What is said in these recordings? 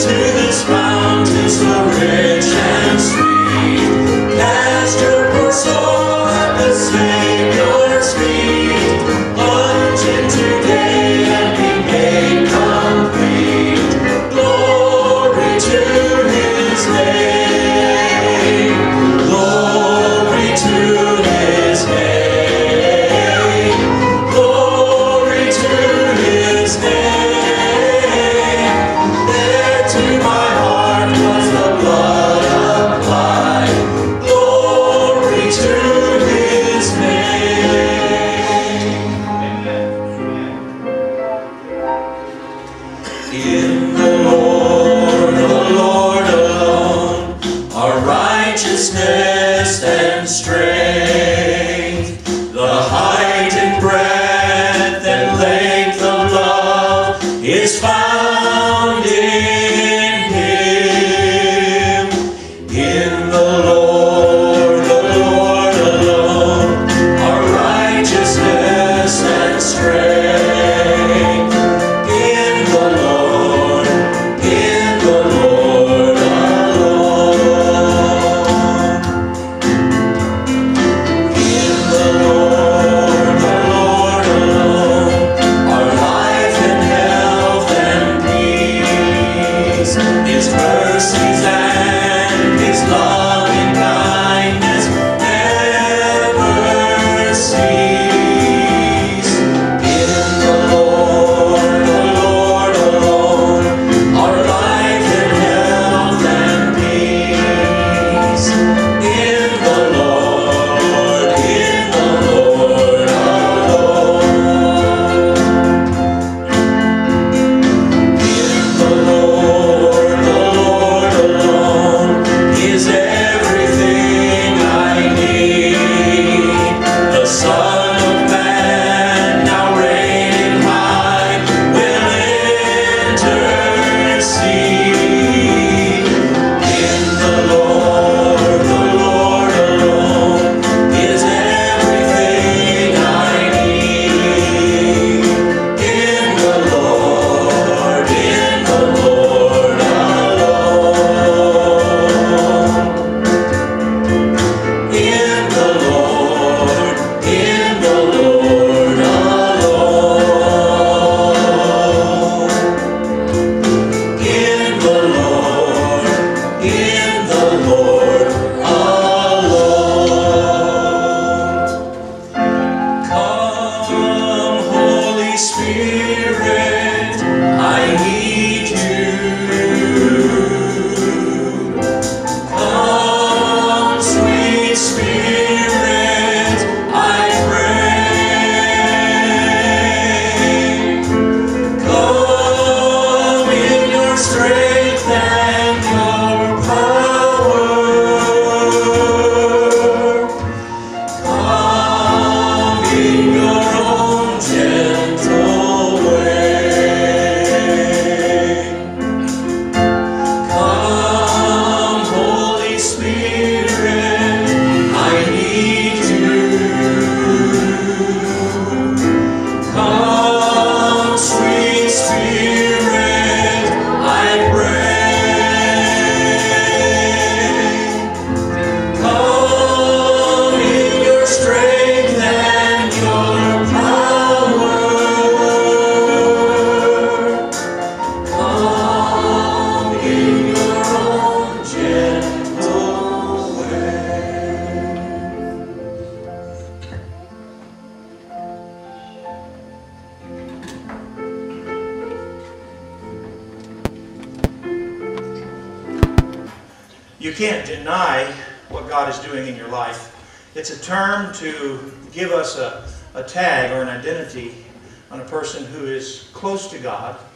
Come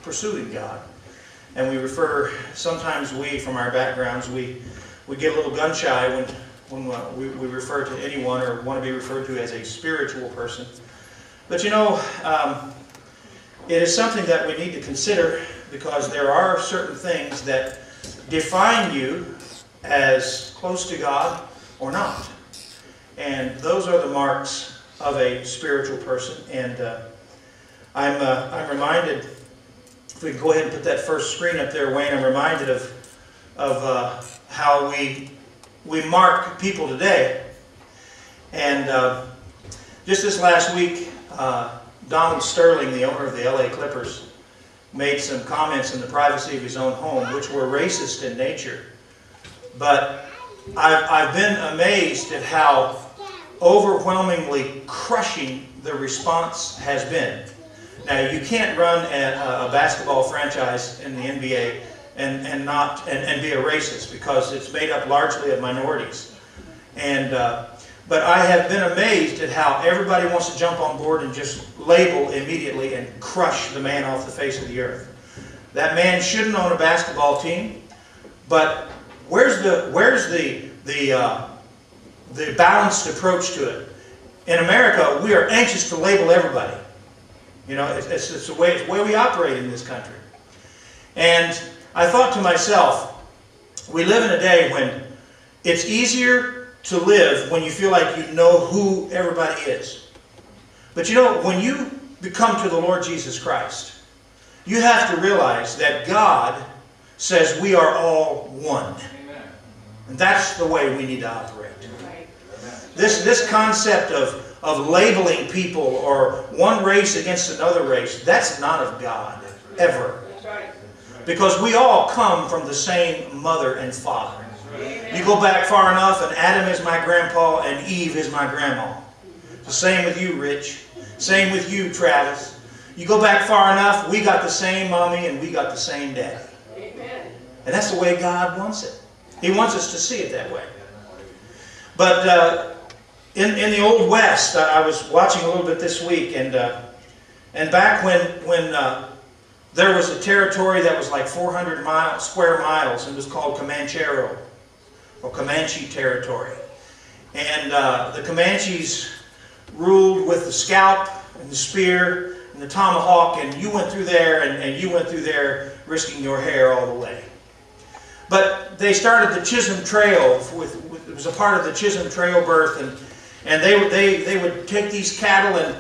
pursuing God. And we refer, sometimes we, from our backgrounds, we, we get a little gun shy when, when uh, we, we refer to anyone or want to be referred to as a spiritual person. But you know, um, it is something that we need to consider because there are certain things that define you as close to God or not. And those are the marks of a spiritual person. And uh, I'm, uh, I'm reminded, if we can go ahead and put that first screen up there, Wayne, I'm reminded of, of uh, how we, we mark people today. And uh, just this last week, uh, Donald Sterling, the owner of the LA Clippers, made some comments in the privacy of his own home, which were racist in nature. But I've, I've been amazed at how overwhelmingly crushing the response has been. Now, you can't run a, a basketball franchise in the NBA and, and not and, and be a racist because it's made up largely of minorities. And uh, but I have been amazed at how everybody wants to jump on board and just label immediately and crush the man off the face of the earth. That man shouldn't own a basketball team, but where's the where's the the uh, the balanced approach to it? In America, we are anxious to label everybody. You know, it's, it's, it's the way it's the way we operate in this country. And I thought to myself, we live in a day when it's easier to live when you feel like you know who everybody is. But you know, when you become to the Lord Jesus Christ, you have to realize that God says we are all one. And that's the way we need to operate. This, this concept of, of labeling people or one race against another race, that's not of God, ever. Because we all come from the same mother and father. You go back far enough, and Adam is my grandpa, and Eve is my grandma. The same with you, Rich. Same with you, Travis. You go back far enough, we got the same mommy, and we got the same daddy. And that's the way God wants it. He wants us to see it that way. But uh, in, in the Old West, I was watching a little bit this week, and uh, and back when when uh, there was a territory that was like 400 mile, square miles, and was called Comanchero, or Comanche territory. And uh, the Comanches ruled with the scalp and the spear and the tomahawk, and you went through there, and, and you went through there risking your hair all the way. But they started the Chisholm Trail with, with it was a part of the Chisholm Trail birth, and and they would they they would take these cattle and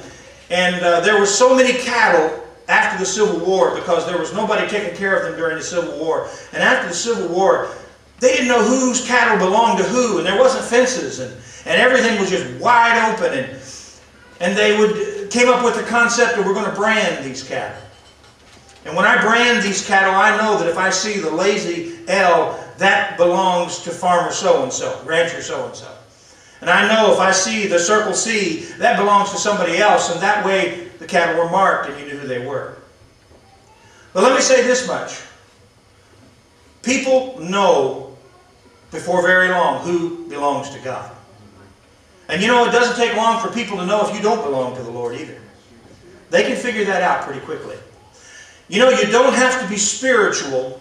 and uh, there were so many cattle after the Civil War because there was nobody taking care of them during the Civil War. And after the Civil War, they didn't know whose cattle belonged to who, and there wasn't fences, and, and everything was just wide open. And, and they would came up with the concept of we're going to brand these cattle. And when I brand these cattle, I know that if I see the lazy L, that belongs to farmer so-and-so, rancher so-and-so. And I know if I see the circle C, that belongs to somebody else, and that way the cattle were marked and you knew who they were. But let me say this much. People know before very long who belongs to God. And you know, it doesn't take long for people to know if you don't belong to the Lord either. They can figure that out pretty quickly. You know, you don't have to be spiritual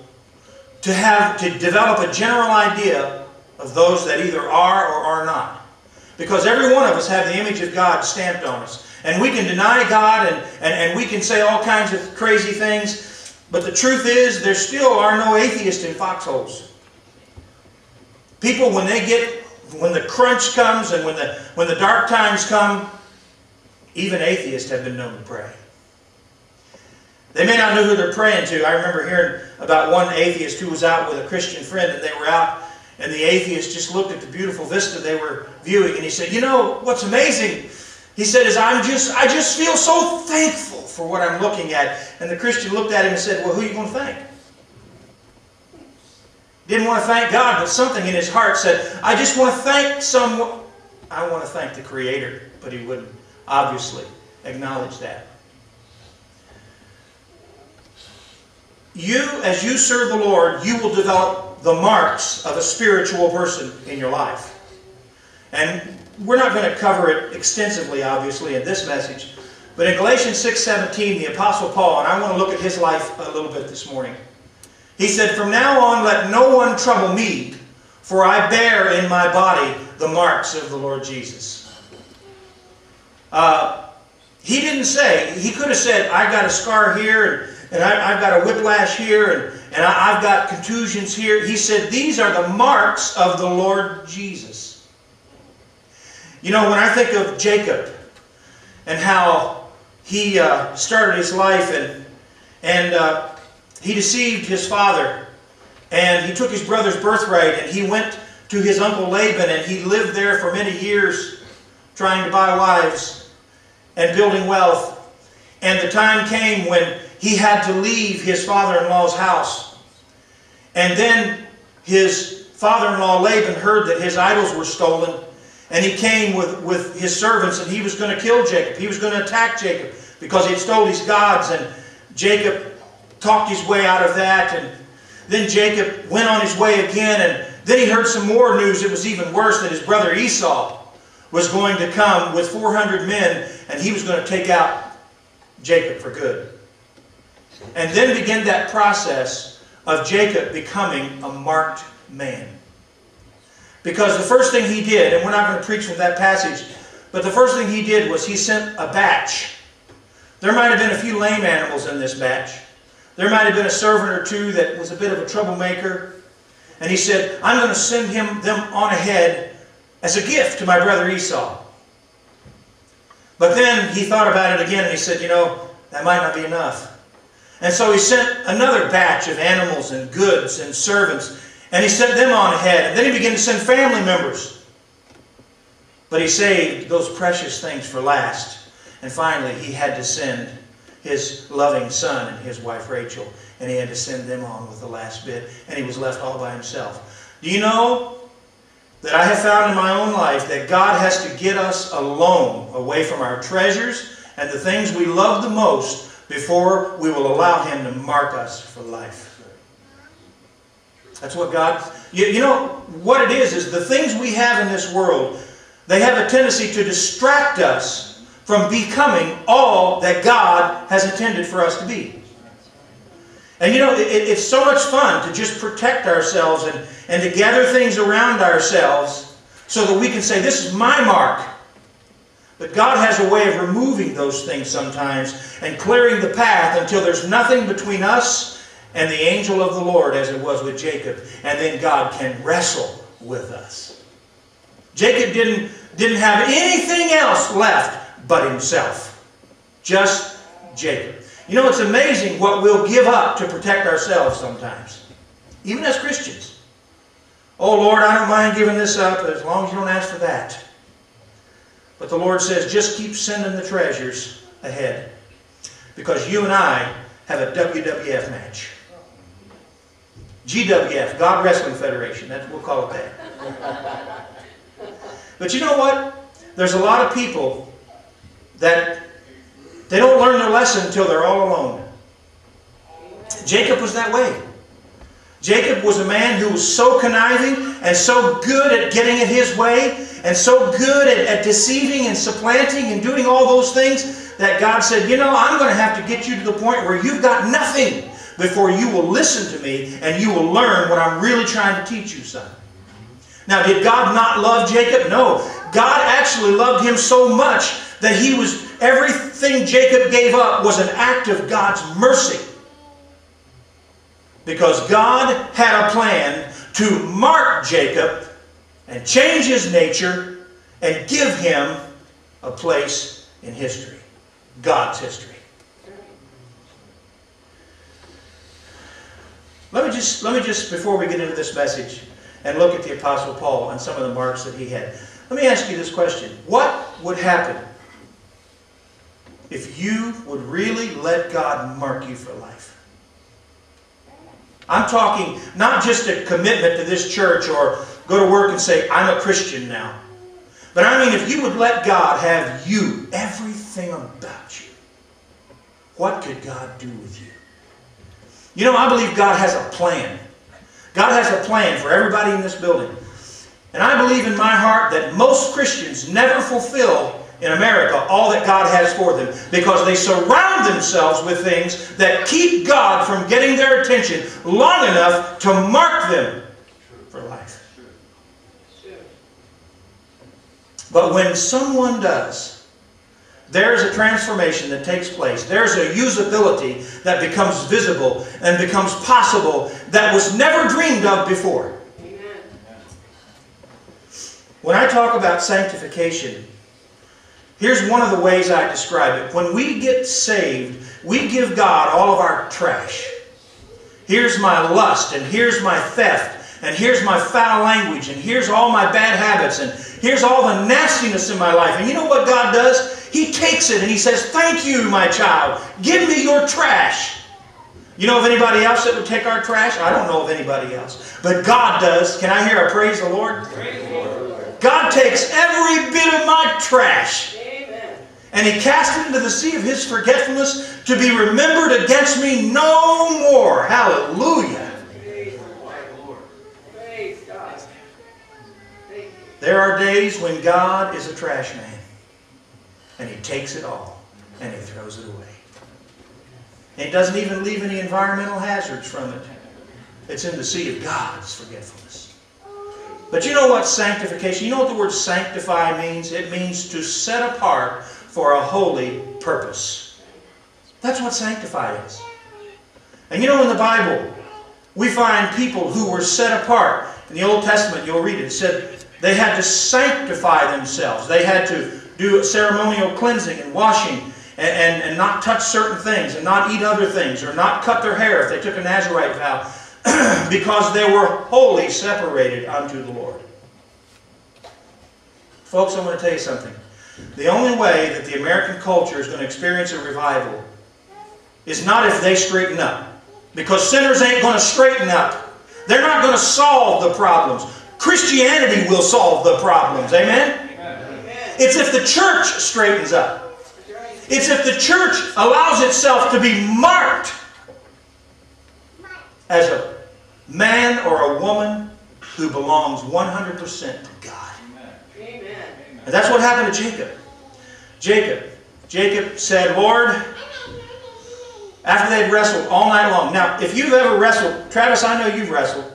to have to develop a general idea of those that either are or are not. Because every one of us have the image of God stamped on us. And we can deny God and, and, and we can say all kinds of crazy things. But the truth is, there still are no atheists in foxholes. People, when they get, when the crunch comes and when the, when the dark times come, even atheists have been known to pray. They may not know who they're praying to. I remember hearing about one atheist who was out with a Christian friend and they were out and the atheist just looked at the beautiful vista they were viewing and he said, you know, what's amazing, he said, is I'm just, I just feel so thankful for what I'm looking at. And the Christian looked at him and said, well, who are you going to thank? Didn't want to thank God, but something in his heart said, I just want to thank someone. I want to thank the Creator. But he wouldn't obviously acknowledge that. You, as you serve the Lord, you will develop the marks of a spiritual person in your life. And we're not going to cover it extensively, obviously, in this message. But in Galatians 6.17, the Apostle Paul, and I want to look at his life a little bit this morning. He said, From now on, let no one trouble me, for I bear in my body the marks of the Lord Jesus. Uh, he didn't say, he could have said, I've got a scar here, and and I, have got a whiplash here, and, and I, I've got contusions here. He said, These are the marks of the Lord Jesus. You know, when I think of Jacob and how he uh, started his life and, and uh, he deceived his father and he took his brother's birthright and he went to his uncle Laban and he lived there for many years trying to buy wives and building wealth. And the time came when he had to leave his father-in-law's house. And then his father-in-law Laban heard that his idols were stolen. And he came with, with his servants and he was going to kill Jacob. He was going to attack Jacob because he had stole his gods. And Jacob talked his way out of that. And then Jacob went on his way again. And then he heard some more news. It was even worse that his brother Esau was going to come with 400 men and he was going to take out Jacob for good. And then begin that process of Jacob becoming a marked man. Because the first thing he did, and we're not going to preach from that passage, but the first thing he did was he sent a batch. There might have been a few lame animals in this batch. There might have been a servant or two that was a bit of a troublemaker. And he said, I'm going to send him them on ahead as a gift to my brother Esau. But then he thought about it again and he said, you know, that might not be enough. And so he sent another batch of animals and goods and servants, and he sent them on ahead. And then he began to send family members. But he saved those precious things for last. And finally, he had to send his loving son and his wife Rachel, and he had to send them on with the last bit, and he was left all by himself. Do you know that I have found in my own life that God has to get us alone, away from our treasures and the things we love the most, before we will allow Him to mark us for life. That's what God... You, you know, what it is, is the things we have in this world, they have a tendency to distract us from becoming all that God has intended for us to be. And you know, it, it's so much fun to just protect ourselves and, and to gather things around ourselves so that we can say, this is my mark. But God has a way of removing those things sometimes and clearing the path until there's nothing between us and the angel of the Lord as it was with Jacob. And then God can wrestle with us. Jacob didn't, didn't have anything else left but himself. Just Jacob. You know, it's amazing what we'll give up to protect ourselves sometimes. Even as Christians. Oh, Lord, I don't mind giving this up as long as you don't ask for that. But the Lord says, just keep sending the treasures ahead. Because you and I have a WWF match. GWF, God Wrestling Federation. That's we'll call it that. but you know what? There's a lot of people that They don't learn their lesson until they're all alone. Jacob was that way. Jacob was a man who was so conniving and so good at getting it his way and so good at, at deceiving and supplanting and doing all those things that God said, You know, I'm going to have to get you to the point where you've got nothing before you will listen to me and you will learn what I'm really trying to teach you, son. Now, did God not love Jacob? No. God actually loved him so much that he was, everything Jacob gave up was an act of God's mercy. Because God had a plan to mark Jacob and change his nature and give him a place in history. God's history. Let me just, let me just, before we get into this message and look at the Apostle Paul and some of the marks that he had, let me ask you this question. What would happen if you would really let God mark you for life? I'm talking not just a commitment to this church or go to work and say, I'm a Christian now. But I mean, if you would let God have you, everything about you, what could God do with you? You know, I believe God has a plan. God has a plan for everybody in this building. And I believe in my heart that most Christians never fulfill in America all that God has for them because they surround themselves with things that keep God from getting their attention long enough to mark them for life. But when someone does, there's a transformation that takes place. There's a usability that becomes visible and becomes possible that was never dreamed of before. When I talk about sanctification, Here's one of the ways I describe it. When we get saved, we give God all of our trash. Here's my lust, and here's my theft, and here's my foul language, and here's all my bad habits, and here's all the nastiness in my life. And you know what God does? He takes it and He says, Thank you, my child. Give me your trash. You know of anybody else that would take our trash? I don't know of anybody else. But God does. Can I hear a praise the Lord? Praise the Lord. God takes every bit of my trash and he cast it into the sea of his forgetfulness to be remembered against me no more. Hallelujah. There are days when God is a trash man and he takes it all and he throws it away. And he doesn't even leave any environmental hazards from it. It's in the sea of God's forgetfulness. But you know what sanctification, you know what the word sanctify means? It means to set apart for a holy purpose. That's what sanctify is. And you know in the Bible, we find people who were set apart. In the Old Testament, you'll read it, it said they had to sanctify themselves. They had to do ceremonial cleansing and washing and, and, and not touch certain things and not eat other things or not cut their hair if they took a Nazarite vow because they were wholly separated unto the Lord. Folks, I'm going to tell you something. The only way that the American culture is going to experience a revival is not if they straighten up. Because sinners ain't going to straighten up. They're not going to solve the problems. Christianity will solve the problems. Amen? Amen? It's if the church straightens up. It's if the church allows itself to be marked as a man or a woman who belongs 100% to God. And that's what happened to Jacob. Jacob. Jacob said, Lord, after they'd wrestled all night long. Now, if you've ever wrestled, Travis, I know you've wrestled,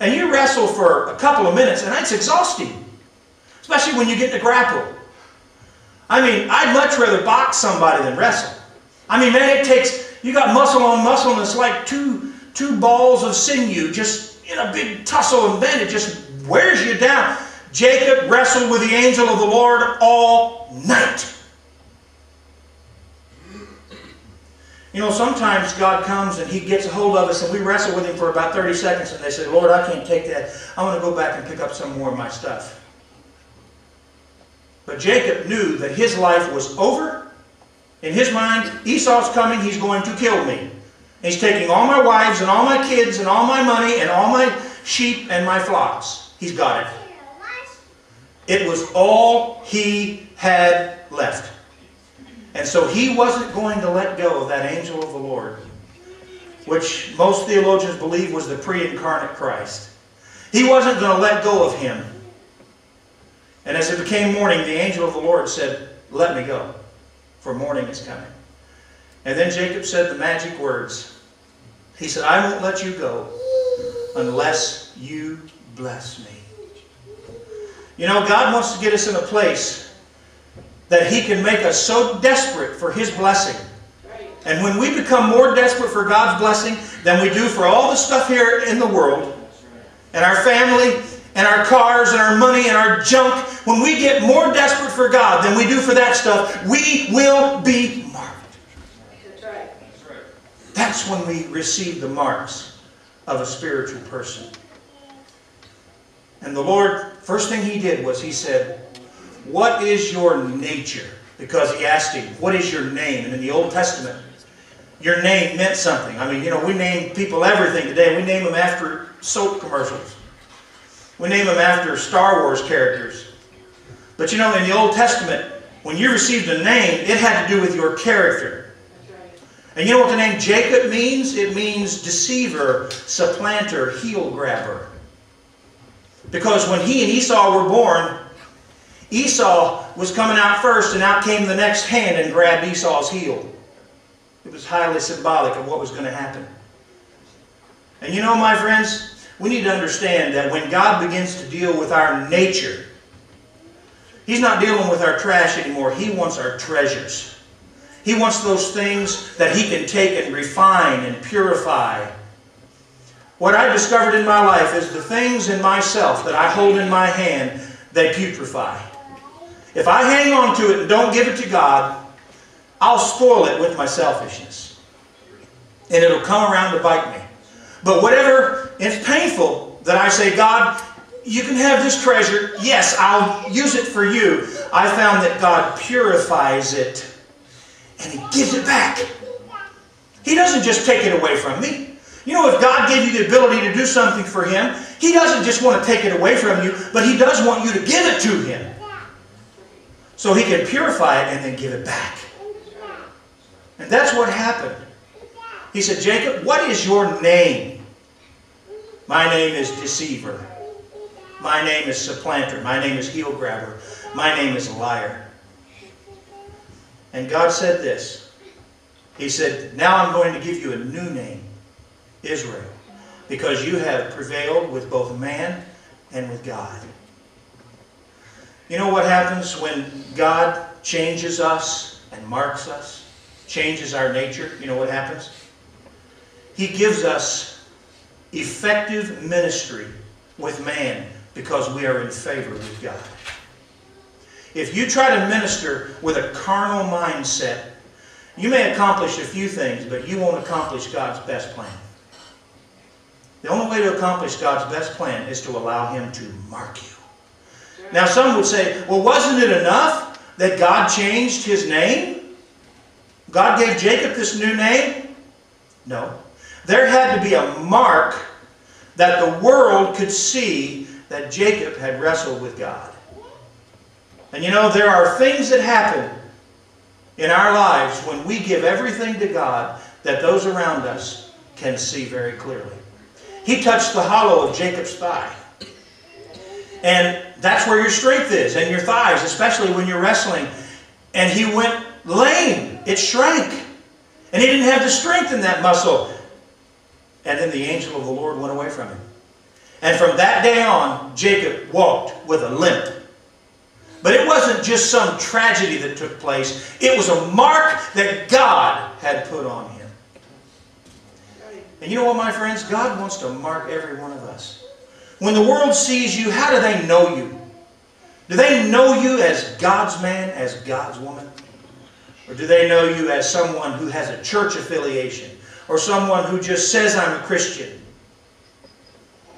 and you wrestle for a couple of minutes, and that's exhausting. Especially when you get to grapple. I mean, I'd much rather box somebody than wrestle. I mean, man, it takes, you got muscle on muscle, and it's like two, two balls of sinew just in a big tussle, and then it just wears you down. Jacob wrestled with the angel of the Lord all night. You know, sometimes God comes and He gets a hold of us and we wrestle with Him for about 30 seconds and they say, Lord, I can't take that. I want to go back and pick up some more of my stuff. But Jacob knew that his life was over. In his mind, Esau's coming, he's going to kill me. He's taking all my wives and all my kids and all my money and all my sheep and my flocks. He's got it. It was all he had left. And so he wasn't going to let go of that angel of the Lord, which most theologians believe was the pre incarnate Christ. He wasn't going to let go of him. And as it became morning, the angel of the Lord said, Let me go, for morning is coming. And then Jacob said the magic words. He said, I won't let you go unless you bless me. You know, God wants to get us in a place that He can make us so desperate for His blessing. And when we become more desperate for God's blessing than we do for all the stuff here in the world, and our family, and our cars, and our money, and our junk, when we get more desperate for God than we do for that stuff, we will be marked. That's right. That's when we receive the marks of a spiritual person. And the Lord, first thing He did was He said, What is your nature? Because He asked him, What is your name? And in the Old Testament, your name meant something. I mean, you know, we name people everything today. We name them after soap commercials. We name them after Star Wars characters. But you know, in the Old Testament, when you received a name, it had to do with your character. And you know what the name Jacob means? It means deceiver, supplanter, heel grabber. Because when he and Esau were born, Esau was coming out first, and out came the next hand and grabbed Esau's heel. It was highly symbolic of what was going to happen. And you know, my friends, we need to understand that when God begins to deal with our nature, He's not dealing with our trash anymore. He wants our treasures. He wants those things that He can take and refine and purify. What I've discovered in my life is the things in myself that I hold in my hand, they putrefy. If I hang on to it and don't give it to God, I'll spoil it with my selfishness. And it'll come around to bite me. But whatever, it's painful that I say, God, you can have this treasure. Yes, I'll use it for you. I found that God purifies it and He gives it back. He doesn't just take it away from me. You know, if God gave you the ability to do something for Him, He doesn't just want to take it away from you, but He does want you to give it to Him. So He can purify it and then give it back. And that's what happened. He said, Jacob, what is your name? My name is deceiver. My name is supplanter. My name is heel grabber. My name is liar. And God said this. He said, Now I'm going to give you a new name, Israel, because you have prevailed with both man and with God. You know what happens when God changes us and marks us, changes our nature? You know what happens? He gives us effective ministry with man because we are in favor with God. If you try to minister with a carnal mindset, you may accomplish a few things, but you won't accomplish God's best plan. The only way to accomplish God's best plan is to allow Him to mark you. Now, some would say, well, wasn't it enough that God changed His name? God gave Jacob this new name? No. There had to be a mark that the world could see that Jacob had wrestled with God. And you know, there are things that happen in our lives when we give everything to God that those around us can see very clearly. He touched the hollow of Jacob's thigh. And that's where your strength is, and your thighs, especially when you're wrestling. And he went lame. It shrank. And he didn't have the strength in that muscle. And then the angel of the Lord went away from him. And from that day on, Jacob walked with a limp. But it wasn't just some tragedy that took place. It was a mark that God had put on him. And you know what, my friends? God wants to mark every one of us. When the world sees you, how do they know you? Do they know you as God's man, as God's woman? Or do they know you as someone who has a church affiliation? Or someone who just says, I'm a Christian?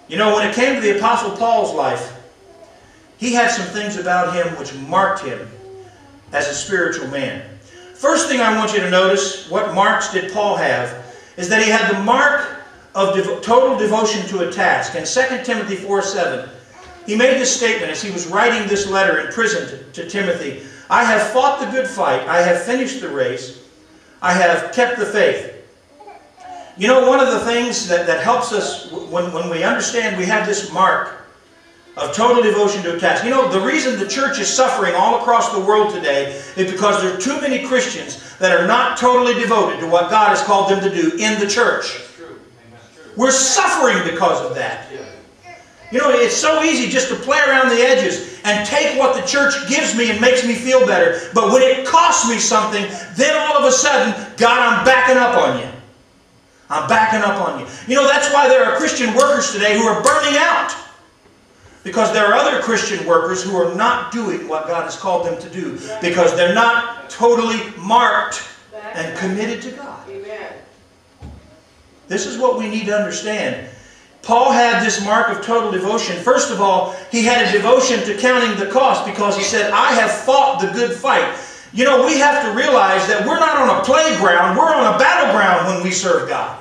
You know, when it came to the Apostle Paul's life, he had some things about him which marked him as a spiritual man. First thing I want you to notice, what marks did Paul have, is that he had the mark of total devotion to a task. In 2 Timothy 4 7, he made this statement as he was writing this letter in prison to, to Timothy I have fought the good fight. I have finished the race. I have kept the faith. You know, one of the things that, that helps us when, when we understand we have this mark of total devotion to a task. You know, the reason the church is suffering all across the world today is because there are too many Christians that are not totally devoted to what God has called them to do in the church. We're suffering because of that. You know, it's so easy just to play around the edges and take what the church gives me and makes me feel better. But when it costs me something, then all of a sudden, God, I'm backing up on you. I'm backing up on you. You know, that's why there are Christian workers today who are burning out. Because there are other Christian workers who are not doing what God has called them to do. Because they're not totally marked and committed to God. Amen. This is what we need to understand. Paul had this mark of total devotion. First of all, he had a devotion to counting the cost because he said, I have fought the good fight. You know, we have to realize that we're not on a playground, we're on a battleground when we serve God.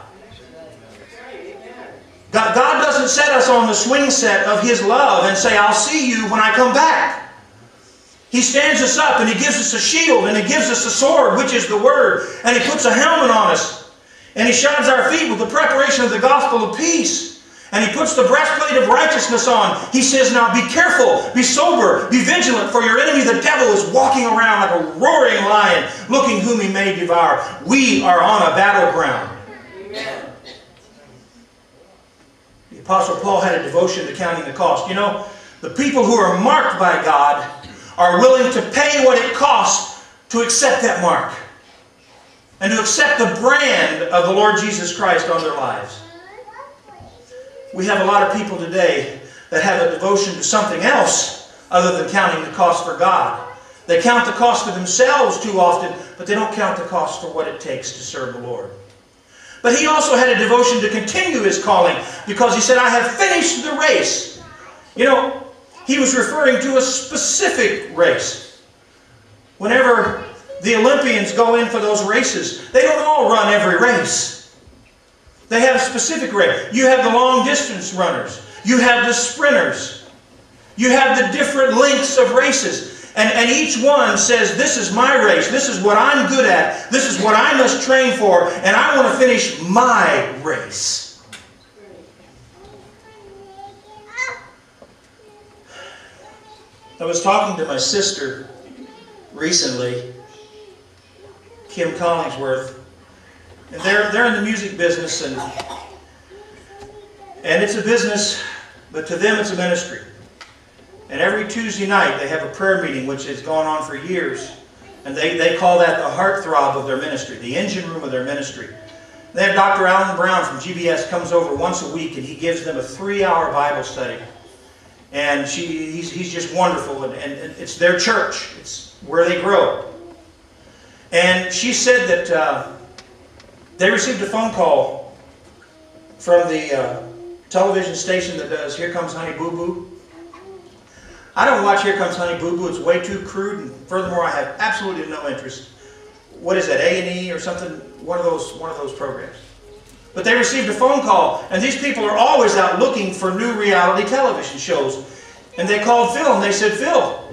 God, God doesn't set us on the swing set of His love and say, I'll see you when I come back. He stands us up and He gives us a shield and He gives us a sword, which is the Word, and He puts a helmet on us. And He shines our feet with the preparation of the gospel of peace. And He puts the breastplate of righteousness on. He says, Now be careful, be sober, be vigilant, for your enemy, the devil, is walking around like a roaring lion, looking whom he may devour. We are on a battleground. Amen. The Apostle Paul had a devotion to counting the cost. You know, the people who are marked by God are willing to pay what it costs to accept that mark and to accept the brand of the Lord Jesus Christ on their lives. We have a lot of people today that have a devotion to something else other than counting the cost for God. They count the cost for themselves too often, but they don't count the cost for what it takes to serve the Lord. But he also had a devotion to continue his calling because he said, I have finished the race. You know, he was referring to a specific race. Whenever the Olympians go in for those races, they don't all run every race. They have a specific race. You have the long distance runners. You have the sprinters. You have the different lengths of races. And, and each one says, This is my race. This is what I'm good at. This is what I must train for. And I want to finish my race. I was talking to my sister recently, Kim Collingsworth, and they're, they're in the music business, and, and it's a business, but to them it's a ministry. And every Tuesday night they have a prayer meeting which has gone on for years. And they, they call that the heartthrob of their ministry, the engine room of their ministry. They have Dr. Alan Brown from GBS comes over once a week and he gives them a three-hour Bible study. And she, he's, he's just wonderful. And, and, it's their church. It's where they grow. And she said that uh, they received a phone call from the uh, television station that does Here Comes Honey Boo Boo. I don't watch Here Comes Honey Boo Boo. It's way too crude, and furthermore, I have absolutely no interest. What is that, A&E or something? One of those, one of those programs. But they received a phone call, and these people are always out looking for new reality television shows. And they called Phil, and they said, Phil,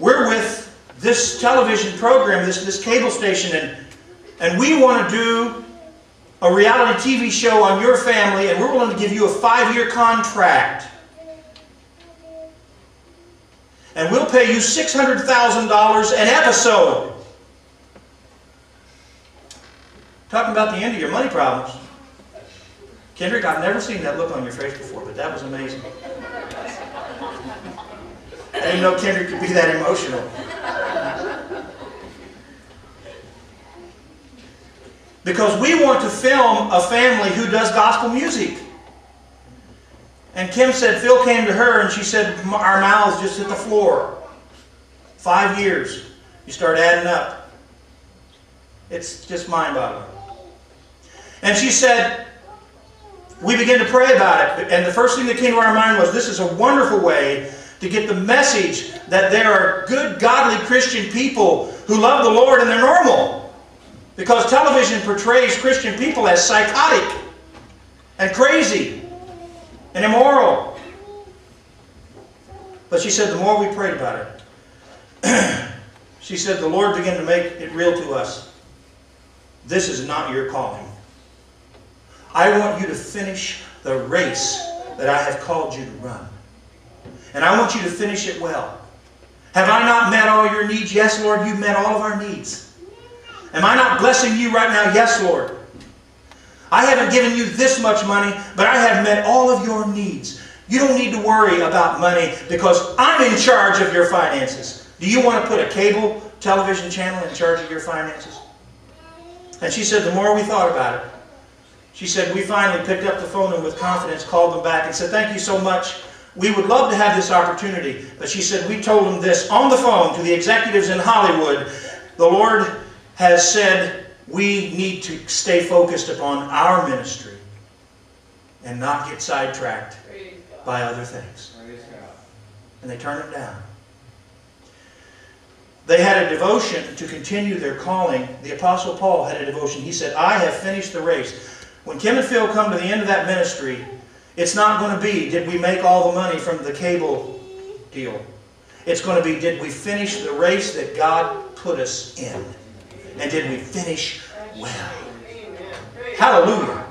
we're with this television program, this, this cable station, and, and we want to do a reality TV show on your family, and we're willing to give you a five-year contract and we'll pay you $600,000 an episode. Talking about the end of your money problems. Kendrick, I've never seen that look on your face before, but that was amazing. I didn't know Kendrick could be that emotional. Because we want to film a family who does gospel music. And Kim said Phil came to her and she said, Our mouths just hit the floor. Five years. You start adding up. It's just mind boggling. And she said, We began to pray about it. And the first thing that came to our mind was this is a wonderful way to get the message that there are good, godly Christian people who love the Lord and they're normal. Because television portrays Christian people as psychotic and crazy and immoral. But she said the more we prayed about it, She said, The Lord began to make it real to us. This is not your calling. I want you to finish the race that I have called you to run. And I want you to finish it well. Have I not met all your needs? Yes, Lord, you've met all of our needs. Am I not blessing you right now? Yes, Lord. I haven't given you this much money, but I have met all of your needs. You don't need to worry about money because I'm in charge of your finances. Do you want to put a cable television channel in charge of your finances? And she said, the more we thought about it, she said, we finally picked up the phone and with confidence called them back and said, thank you so much. We would love to have this opportunity. But she said, we told them this on the phone to the executives in Hollywood. The Lord has said we need to stay focused upon our ministry and not get sidetracked by other things. And they turned it down. They had a devotion to continue their calling. The Apostle Paul had a devotion. He said, I have finished the race. When Kim and Phil come to the end of that ministry, it's not going to be, did we make all the money from the cable deal? It's going to be, did we finish the race that God put us in? And did we finish well? Hallelujah.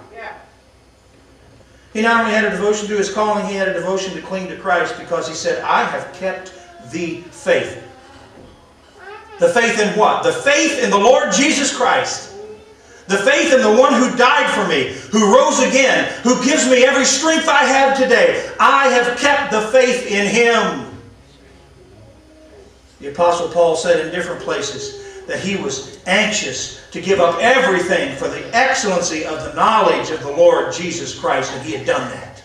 He not only had a devotion to his calling, he had a devotion to cling to Christ because he said, I have kept the faith. The faith in what? The faith in the Lord Jesus Christ. The faith in the one who died for me, who rose again, who gives me every strength I have today. I have kept the faith in him. The Apostle Paul said in different places that he was anxious to give up everything for the excellency of the knowledge of the Lord Jesus Christ, and he had done that.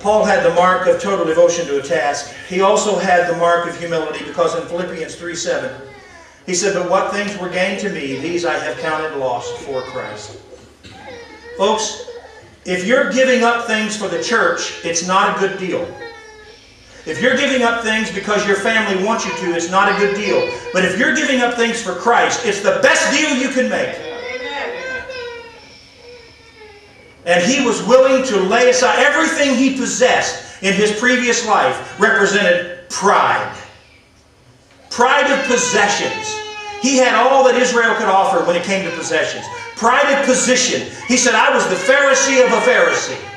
Paul had the mark of total devotion to a task. He also had the mark of humility because in Philippians 3 7, he said, But what things were gained to me, these I have counted lost for Christ. Folks, if you're giving up things for the church, it's not a good deal. If you're giving up things because your family wants you to, it's not a good deal. But if you're giving up things for Christ, it's the best deal you can make. And he was willing to lay aside everything he possessed in his previous life represented pride. Pride of possessions. He had all that Israel could offer when it came to possessions. Pride of position. He said, I was the Pharisee of a Pharisee.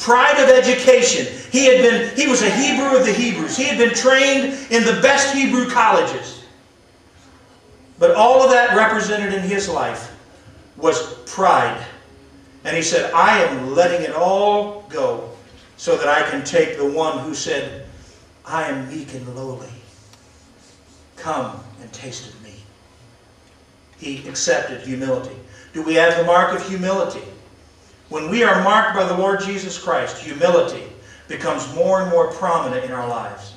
Pride of education. He had been, he was a Hebrew of the Hebrews. He had been trained in the best Hebrew colleges. But all of that represented in his life was pride. And he said, I am letting it all go so that I can take the one who said, I am meek and lowly. Come and taste of me. He accepted humility. Do we have the mark of humility? When we are marked by the Lord Jesus Christ, humility becomes more and more prominent in our lives.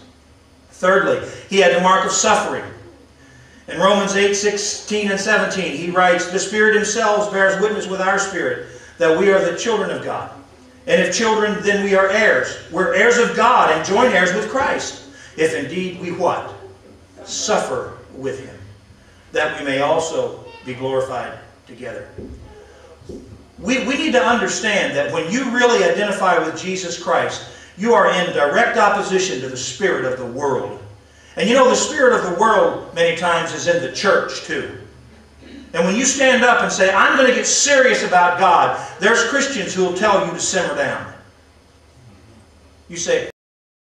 Thirdly, he had the mark of suffering. In Romans 8, 16 and 17, he writes, The Spirit himself bears witness with our spirit that we are the children of God. And if children, then we are heirs. We're heirs of God and joint heirs with Christ. If indeed we what? Suffer with him, that we may also be glorified together. We, we need to understand that when you really identify with Jesus Christ, you are in direct opposition to the spirit of the world. And you know, the spirit of the world many times is in the church too. And when you stand up and say, I'm going to get serious about God, there's Christians who will tell you to simmer down. You say,